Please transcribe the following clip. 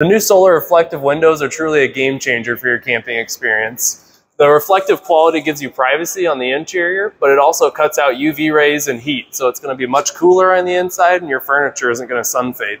The new solar reflective windows are truly a game changer for your camping experience. The reflective quality gives you privacy on the interior, but it also cuts out UV rays and heat, so it's going to be much cooler on the inside and your furniture isn't going to sun fade.